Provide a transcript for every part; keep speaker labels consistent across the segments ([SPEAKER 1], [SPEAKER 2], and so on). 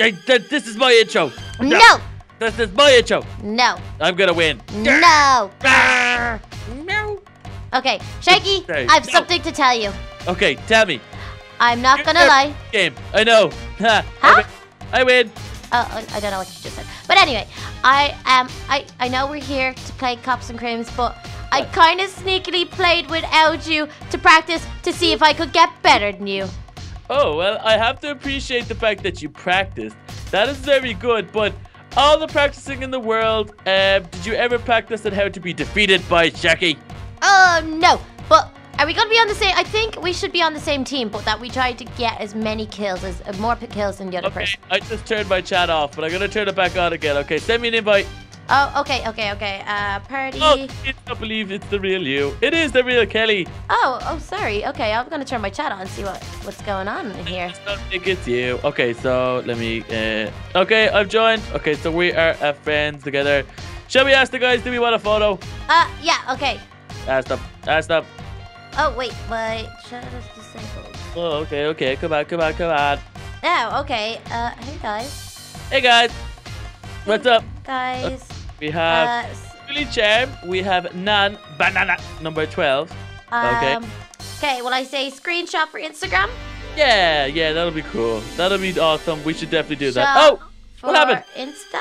[SPEAKER 1] Hey, th- this is my intro.
[SPEAKER 2] No.
[SPEAKER 1] This is my intro.
[SPEAKER 2] No.
[SPEAKER 1] I'm gonna win.
[SPEAKER 2] No.
[SPEAKER 1] Ah! No.
[SPEAKER 2] Okay,
[SPEAKER 1] Shaggy,
[SPEAKER 2] I have
[SPEAKER 1] no.
[SPEAKER 2] something to tell you.
[SPEAKER 1] Okay, tell me.
[SPEAKER 2] I'm not gonna lie.
[SPEAKER 1] Game. I know. Ha, I
[SPEAKER 2] Huh?
[SPEAKER 1] win. I win.
[SPEAKER 2] Oh, I I don't know what you just said. But anyway, I um I I know we're here to play cops and crims, but I kind of sneakily played without you to practice to see if I could get better than you.
[SPEAKER 1] Oh, well, I have to appreciate the fact that you practiced. That is very good, but all the practicing in the world, um, did you ever practice on how to be defeated by Jackie?
[SPEAKER 2] Oh no! But are we gonna be on the same? I think we should be on the same team, but that we try to get as many kills as uh, more kills than the other
[SPEAKER 1] Okay,
[SPEAKER 2] person.
[SPEAKER 1] I just turned my chat off, but I'm gonna turn it back on again. Okay, send me an invite.
[SPEAKER 2] Oh, okay, okay, okay. Uh, party.
[SPEAKER 1] Oh, I can't believe it's the real you. It is the real Kelly.
[SPEAKER 2] Oh, oh, sorry. Okay, I'm gonna turn my chat on and see what what's going on in here.
[SPEAKER 1] I don't think it's you. Okay, so let me. Uh, okay, I've joined. Okay, so we are uh, friends together. Shall we ask the guys? Do we want a photo?
[SPEAKER 2] Uh, yeah, okay.
[SPEAKER 1] Ask them. Ask them.
[SPEAKER 2] Oh wait, wait. Chat is disabled.
[SPEAKER 1] Oh, okay, okay. Come on, come on, come on.
[SPEAKER 2] Oh, okay. Uh, hey guys.
[SPEAKER 1] Hey guys, what's up?
[SPEAKER 2] Guys.
[SPEAKER 1] We have
[SPEAKER 2] Uh,
[SPEAKER 1] Charm. We have Nan Banana number twelve. Okay.
[SPEAKER 2] um, okay. Will I say screenshot for Instagram?
[SPEAKER 1] Yeah, yeah, that'll be cool. That'll be awesome. We should definitely do that. Oh, what happened?
[SPEAKER 2] Insta?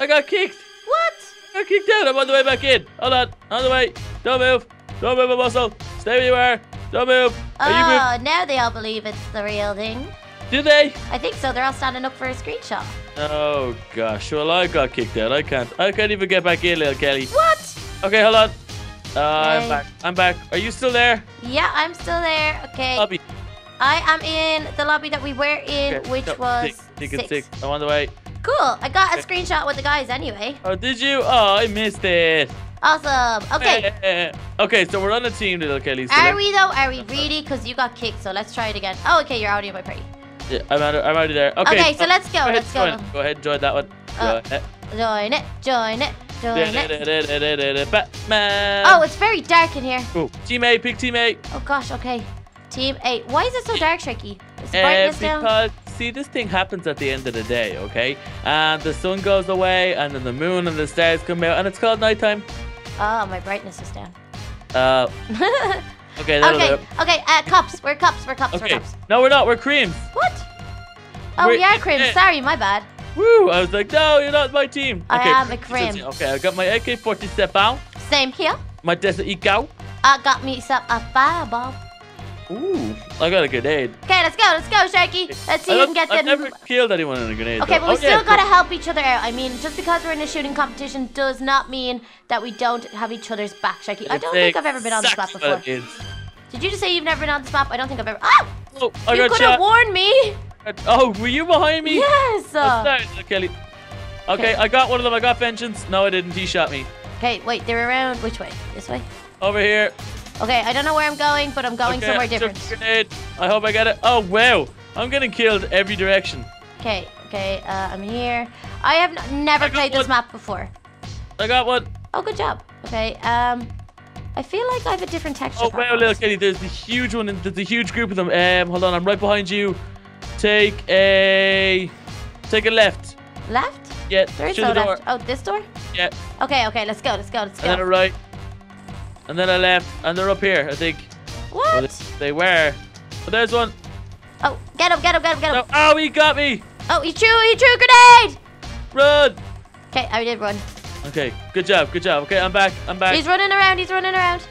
[SPEAKER 1] I got kicked.
[SPEAKER 2] What?
[SPEAKER 1] I got kicked out. I'm on the way back in. Hold on. On the way. Don't move. Don't move a muscle. Stay where you are. Don't move. Are you move?
[SPEAKER 2] Oh, now they all believe it's the real thing.
[SPEAKER 1] Do they?
[SPEAKER 2] I think so. They're all standing up for a screenshot.
[SPEAKER 1] Oh gosh. Well, I got kicked out. I can't. I can't even get back in, little Kelly.
[SPEAKER 2] What?
[SPEAKER 1] Okay, hold on. Uh, I'm back. I'm back. Are you still there?
[SPEAKER 2] Yeah, I'm still there. Okay.
[SPEAKER 1] Lobby.
[SPEAKER 2] I am in the lobby that we were in,
[SPEAKER 1] Okay,
[SPEAKER 2] which
[SPEAKER 1] no,
[SPEAKER 2] was
[SPEAKER 1] six.
[SPEAKER 2] Six.
[SPEAKER 1] six. I'm on the way.
[SPEAKER 2] Cool. I got a
[SPEAKER 1] Okay.
[SPEAKER 2] screenshot with the guys anyway.
[SPEAKER 1] Oh, did you? Oh, I missed it.
[SPEAKER 2] Awesome. Okay.
[SPEAKER 1] Okay, so we're on a team, little Kelly.
[SPEAKER 2] Are we though? Are we really? Because you got kicked, so let's try it again. Oh, okay, you're already in my party.
[SPEAKER 1] Yeah, I'm, out, I'm already there. Okay,
[SPEAKER 2] Okay, so let's go,
[SPEAKER 1] ahead,
[SPEAKER 2] let's go.
[SPEAKER 1] join it. Go ahead, join that one.
[SPEAKER 2] Uh,
[SPEAKER 1] Go ahead.
[SPEAKER 2] Join it, join it, join it.
[SPEAKER 1] Batman.
[SPEAKER 2] Oh, it's very dark in here.
[SPEAKER 1] Cool. Teammate, pick teammate.
[SPEAKER 2] Oh gosh, okay. Team 8. Why is it so dark, Shaky? Is
[SPEAKER 1] Uh,
[SPEAKER 2] brightness down?
[SPEAKER 1] because see, this thing happens at the end of the day, okay? And the sun goes away, and then the moon and the stars come out, and it's called nighttime.
[SPEAKER 2] Oh, my brightness is down.
[SPEAKER 1] Uh, okay,
[SPEAKER 2] okay,
[SPEAKER 1] it.
[SPEAKER 2] okay, uh, cups. We're cups, we're cups, we're cups.
[SPEAKER 1] No, we're not. We're creams.
[SPEAKER 2] What? Oh,
[SPEAKER 1] We're-
[SPEAKER 2] we are Crim.
[SPEAKER 1] eh.
[SPEAKER 2] Sorry, my bad.
[SPEAKER 1] Woo! I was like, no, you're not my team.
[SPEAKER 2] I
[SPEAKER 1] okay,
[SPEAKER 2] am a crim.
[SPEAKER 1] Okay, I got my AK-47, out.
[SPEAKER 2] Same here.
[SPEAKER 1] my Desert Eagle.
[SPEAKER 2] I got me some a fireball.
[SPEAKER 1] Ooh, I got a grenade.
[SPEAKER 2] Okay, let's go, let's go, Sharky. Let's see
[SPEAKER 1] I
[SPEAKER 2] who can get
[SPEAKER 1] I've
[SPEAKER 2] them.
[SPEAKER 1] never killed anyone in a grenade.
[SPEAKER 2] Okay,
[SPEAKER 1] though.
[SPEAKER 2] but we
[SPEAKER 1] Oh,
[SPEAKER 2] still
[SPEAKER 1] yeah,
[SPEAKER 2] gotta help each other out. I mean, just because we're in a shooting competition does not mean that we don't have each other's back, Sharky. I don't think I've ever been on this map before. Did you just say you've never been on this map? I don't think I've ever. Ah!
[SPEAKER 1] Oh, I
[SPEAKER 2] you could have warned me.
[SPEAKER 1] Oh, were you behind me?
[SPEAKER 2] Yes.
[SPEAKER 1] Oh,
[SPEAKER 2] uh,
[SPEAKER 1] sorry, Kelly. Okay. I got one of them. I got vengeance. No, I didn't. He shot me.
[SPEAKER 2] Okay, wait. They're around. Which way? This way.
[SPEAKER 1] Over here.
[SPEAKER 2] Okay, I don't know where I'm going, but I'm going
[SPEAKER 1] okay,
[SPEAKER 2] somewhere
[SPEAKER 1] I took
[SPEAKER 2] different.
[SPEAKER 1] a grenade. I hope I get it. Oh, wow. I'm getting killed every direction.
[SPEAKER 2] Okay, okay. Uh, I'm here. I have n- never
[SPEAKER 1] I
[SPEAKER 2] played this map before.
[SPEAKER 1] I got one.
[SPEAKER 2] Oh, good job. Okay. Um, I feel like I have a different texture.
[SPEAKER 1] Oh, wow, little. Kelly. There's a huge one. and There's a huge group of them. Um, hold on. I'm right behind you. Take a... Take a left.
[SPEAKER 2] Left?
[SPEAKER 1] Yeah,
[SPEAKER 2] There is no
[SPEAKER 1] the door.
[SPEAKER 2] left. Oh, this door?
[SPEAKER 1] Yeah,
[SPEAKER 2] Okay, okay. Let's go. Let's go. Let's go.
[SPEAKER 1] and then a right. And then a left. And they're up here, I think. Well,
[SPEAKER 2] What?
[SPEAKER 1] they, they were. But there's one.
[SPEAKER 2] Oh, get him! Get him! Get him! Get him!
[SPEAKER 1] No. Oh, he got me.
[SPEAKER 2] Oh, he threw! He threw a grenade!
[SPEAKER 1] Run.
[SPEAKER 2] Okay, I did run.
[SPEAKER 1] Okay, good job, good job. Okay, I'm back. I'm back.
[SPEAKER 2] He's running around. He's running around.